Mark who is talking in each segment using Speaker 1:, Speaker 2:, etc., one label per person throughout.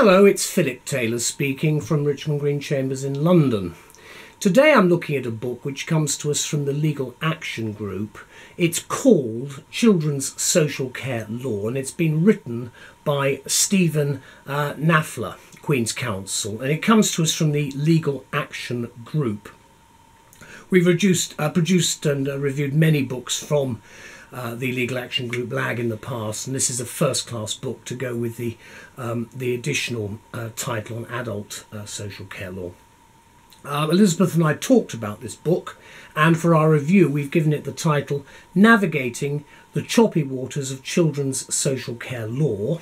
Speaker 1: Hello, it's Phillip Taylor speaking from Richmond Green Chambers in London. Today I'm looking at a book which comes to us from the Legal Action Group. It's called Children's Social Care Law and it's been written by Stephen uh, Queen's Counsel, and it comes to us from the Legal Action Group. We've reduced, uh, produced and uh, reviewed many books from uh, the Legal Action Group LAG in the past, and this is a first-class book to go with the um, the additional uh, title on adult uh, social care law. Uh, Elizabeth and I talked about this book, and for our review, we've given it the title Navigating the Choppy Waters of Children's Social Care Law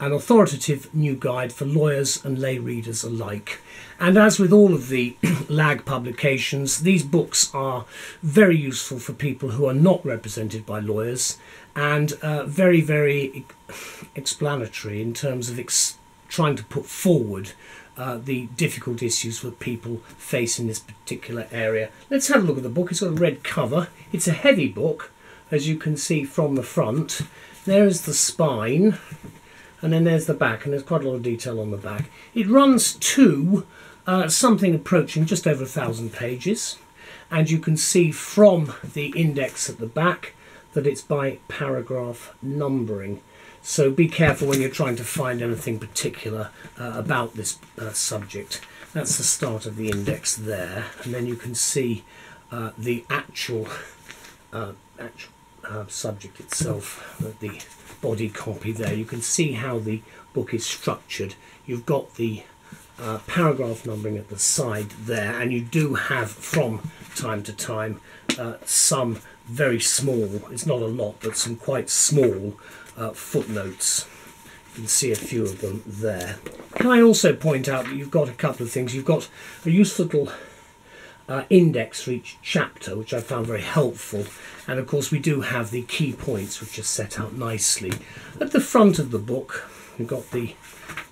Speaker 1: an authoritative new guide for lawyers and lay readers alike. And as with all of the LAG publications, these books are very useful for people who are not represented by lawyers and uh, very, very explanatory in terms of trying to put forward uh, the difficult issues that people face in this particular area. Let's have a look at the book. It's got a red cover. It's a heavy book, as you can see from the front. There is the spine and then there's the back, and there's quite a lot of detail on the back. It runs to uh, something approaching just over a thousand pages, and you can see from the index at the back that it's by paragraph numbering. So be careful when you're trying to find anything particular uh, about this uh, subject. That's the start of the index there, and then you can see uh, the actual, uh, actual uh, subject itself, the body copy there. You can see how the book is structured. You've got the uh, paragraph numbering at the side there, and you do have from time to time uh, some very small, it's not a lot, but some quite small uh, footnotes. You can see a few of them there. Can I also point out that you've got a couple of things. You've got a useful little uh, index for each chapter, which I found very helpful. And of course, we do have the key points, which are set out nicely. At the front of the book, we've got the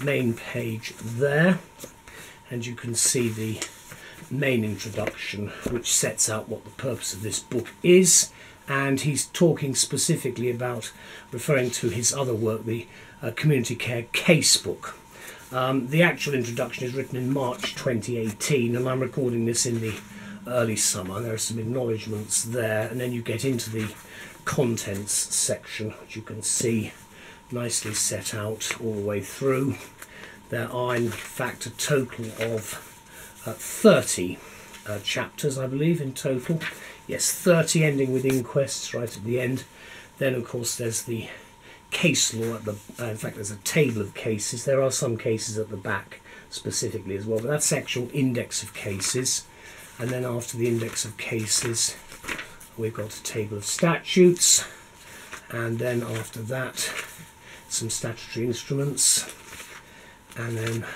Speaker 1: main page there, and you can see the main introduction, which sets out what the purpose of this book is. And he's talking specifically about referring to his other work, the uh, Community Care Casebook. Um, the actual introduction is written in March 2018, and I'm recording this in the early summer. There are some acknowledgements there, and then you get into the contents section, which you can see nicely set out all the way through. There are, in fact, a total of uh, 30 uh, chapters, I believe, in total. Yes, 30 ending with inquests right at the end. Then, of course, there's the case law at the uh, in fact there's a table of cases. There are some cases at the back specifically as well but that's actual index of cases. And then after the index of cases we've got a table of statutes. And then after that some statutory instruments. And then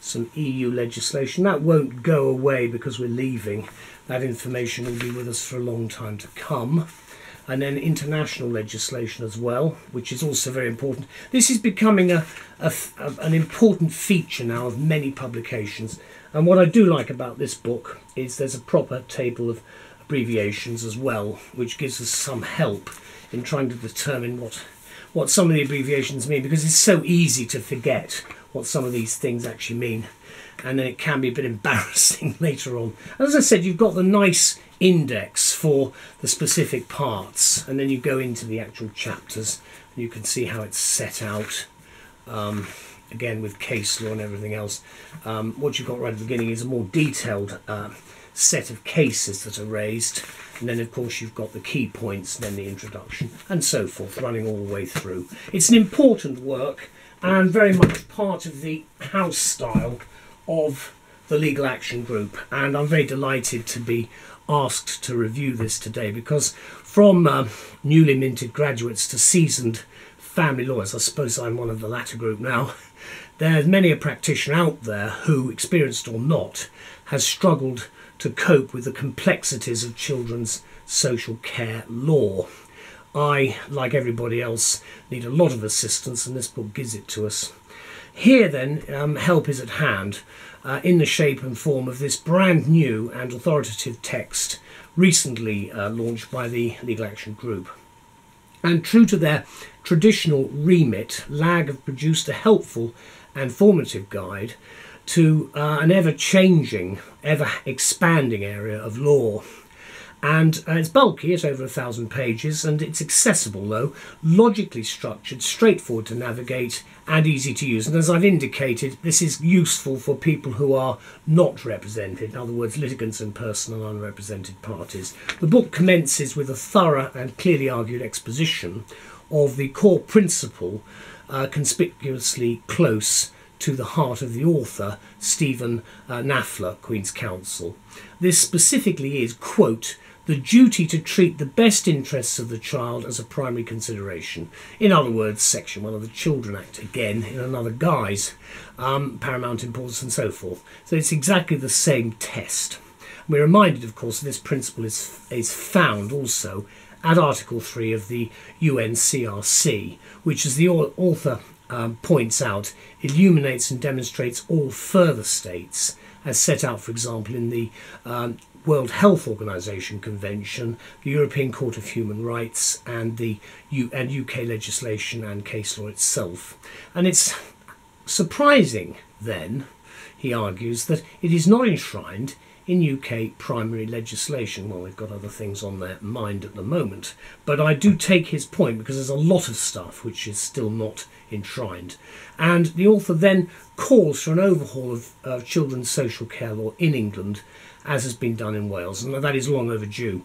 Speaker 1: some EU legislation. That won't go away because we're leaving. That information will be with us for a long time to come and then international legislation as well, which is also very important. This is becoming a, a, a, an important feature now of many publications. And what I do like about this book is there's a proper table of abbreviations as well, which gives us some help in trying to determine what what some of the abbreviations mean because it's so easy to forget what some of these things actually mean and then it can be a bit embarrassing later on. As I said, you've got the nice index for the specific parts, and then you go into the actual chapters, and you can see how it's set out. Um, again, with case law and everything else. Um, what you've got right at the beginning is a more detailed uh, set of cases that are raised, and then, of course, you've got the key points, then the introduction, and so forth, running all the way through. It's an important work and very much part of the house style of the Legal Action Group, and I'm very delighted to be asked to review this today because from uh, newly minted graduates to seasoned family lawyers, I suppose I'm one of the latter group now, there's many a practitioner out there who, experienced or not, has struggled to cope with the complexities of children's social care law. I, like everybody else, need a lot of assistance, and this book gives it to us. Here, then, um, help is at hand uh, in the shape and form of this brand new and authoritative text recently uh, launched by the Legal Action Group. And true to their traditional remit, LAG have produced a helpful and formative guide to uh, an ever changing, ever expanding area of law. And uh, it's bulky, it's over a thousand pages, and it's accessible though, logically structured, straightforward to navigate, and easy to use. And as I've indicated, this is useful for people who are not represented, in other words, litigants and personal unrepresented parties. The book commences with a thorough and clearly argued exposition of the core principle, uh, conspicuously close to the heart of the author, Stephen uh, Knafler, Queen's Counsel. This specifically is, quote, the duty to treat the best interests of the child as a primary consideration. In other words, Section 1 of the Children Act, again, in another guise, um, paramount importance and so forth. So it's exactly the same test. We're reminded, of course, that this principle is, is found also at Article 3 of the UNCRC, which, as the author um, points out, illuminates and demonstrates all further states, as set out, for example, in the um, World Health Organization Convention, the European Court of Human Rights, and the U- and UK legislation and case law itself. And it's surprising, then, he argues, that it is not enshrined in UK primary legislation. Well, they've got other things on their mind at the moment, but I do take his point because there's a lot of stuff which is still not enshrined. And the author then calls for an overhaul of uh, children's social care law in England as has been done in Wales, and that is long overdue.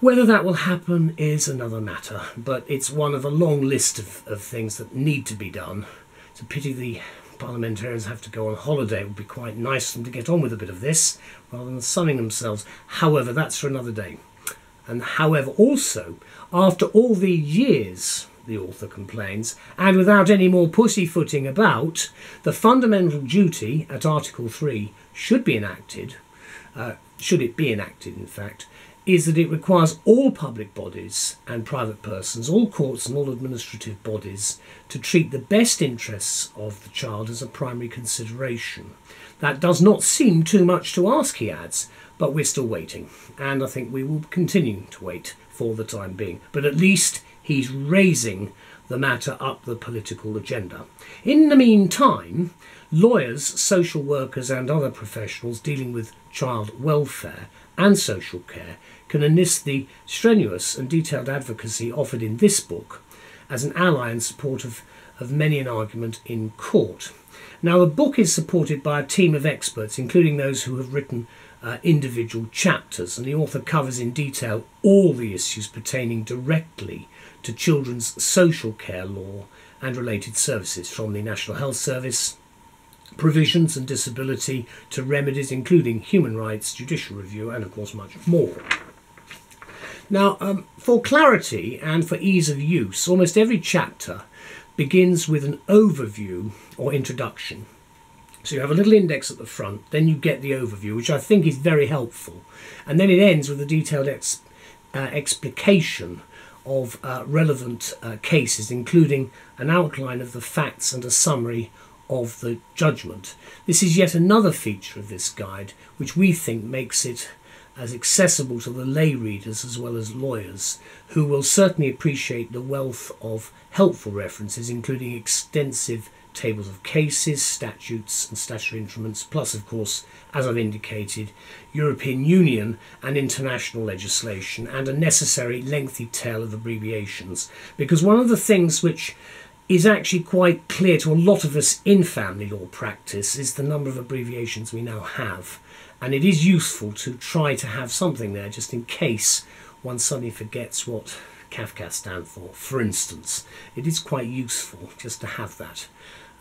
Speaker 1: Whether that will happen is another matter, but it's one of a long list of, of things that need to be done. It's a pity the parliamentarians have to go on holiday. It would be quite nice for them to get on with a bit of this rather than sunning themselves. However, that's for another day. And however, also, after all the years, the author complains, and without any more pussyfooting about, the fundamental duty at Article 3 should be enacted uh, should it be enacted, in fact, is that it requires all public bodies and private persons, all courts and all administrative bodies, to treat the best interests of the child as a primary consideration. That does not seem too much to ask, he adds, but we're still waiting, and I think we will continue to wait for the time being. But at least he's raising the matter up the political agenda. In the meantime, lawyers, social workers, and other professionals dealing with child welfare and social care can enlist the strenuous and detailed advocacy offered in this book as an ally and support of, of many an argument in court. Now, the book is supported by a team of experts, including those who have written uh, individual chapters, and the author covers in detail all the issues pertaining directly to children's social care law and related services, from the National Health Service provisions and disability to remedies including human rights, judicial review, and of course much more. Now, um, for clarity and for ease of use, almost every chapter begins with an overview or introduction. So you have a little index at the front, then you get the overview, which I think is very helpful, and then it ends with a detailed ex- uh, explication of uh, relevant uh, cases, including an outline of the facts and a summary of the judgment. This is yet another feature of this guide, which we think makes it as accessible to the lay readers as well as lawyers, who will certainly appreciate the wealth of helpful references, including extensive tables of cases, statutes, and statutory instruments, plus, of course, as I've indicated, European Union and international legislation, and a necessary lengthy tale of abbreviations. Because one of the things which is actually quite clear to a lot of us in family law practice is the number of abbreviations we now have. And it is useful to try to have something there just in case one suddenly forgets what CAFCASS stand for, for instance. It is quite useful just to have that.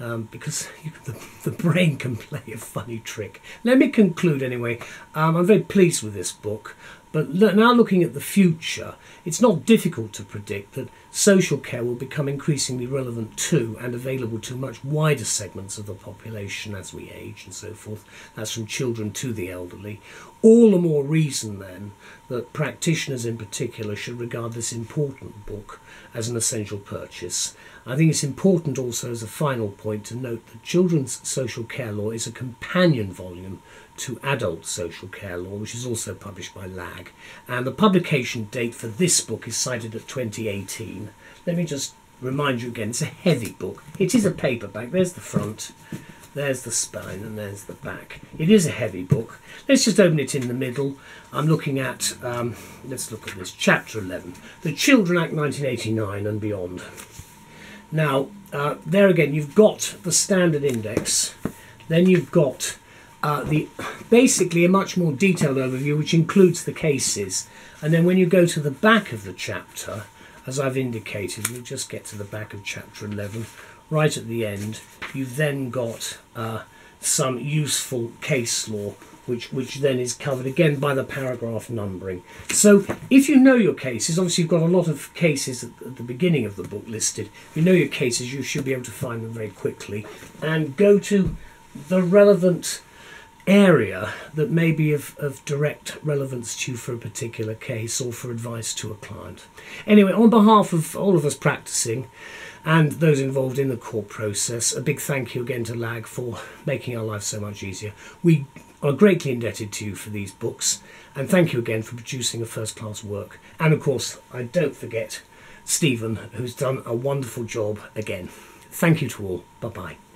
Speaker 1: Um, because the, the, brain can play a funny trick. Let me conclude anyway. Um, I'm very pleased with this book, but now looking at the future, it's not difficult to predict that social care will become increasingly relevant to and available to much wider segments of the population as we age and so forth. That's from children to the elderly. All the more reason then that practitioners in particular should regard this important book as an essential purchase. I think it's important also as a final point to note that Children's Social Care Law is a companion volume to Adult Social Care Law, which is also published by LAG. And the publication date for this book is cited at 2018. Let me just remind you again, it's a heavy book. It is a paperback. There's the front, there's the spine, and there's the back. It is a heavy book. Let's just open it in the middle. I'm looking at, um, let's look at this, Chapter 11, the Children Act 1989 and beyond. Now, uh, there again, you've got the standard index, then you've got uh, the basically a much more detailed overview, which includes the cases. And then when you go to the back of the chapter, as I've indicated, we'll just get to the back of chapter 11, right at the end, you've then got uh, some useful case law which, which then is covered again by the paragraph numbering. So if you know your cases, obviously you've got a lot of cases at, at the beginning of the book listed. If you know your cases, you should be able to find them very quickly and go to the relevant area that may be of, of direct relevance to you for a particular case or for advice to a client. Anyway, on behalf of all of us practicing and those involved in the court process, a big thank you again to LAG for making our lives so much easier. We are greatly indebted to you for these books and thank you again for producing a first class work. And of course, I don't forget Stephen, who's done a wonderful job again. Thank you to all. Bye bye.